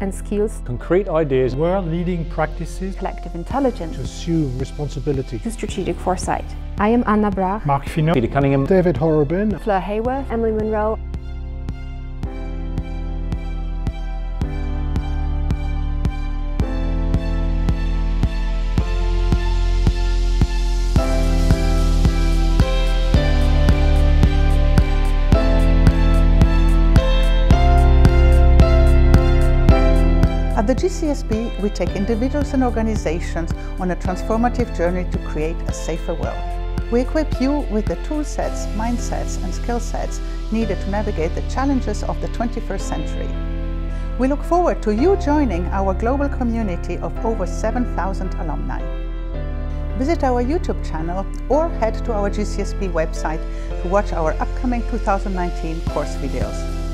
and skills, concrete ideas, world-leading practices, collective intelligence, to assume responsibility, to strategic foresight. I am Anna Brach, Marc Finaud, Peter Cunningham, David Horobin, Fleur Heyworth, Emily Munro, At the GCSP, we take individuals and organizations on a transformative journey to create a safer world. We equip you with the tool sets, mindsets, and skill sets needed to navigate the challenges of the 21st century. We look forward to you joining our global community of over 7,000 alumni. Visit our YouTube channel or head to our GCSP website to watch our upcoming 2019 course videos.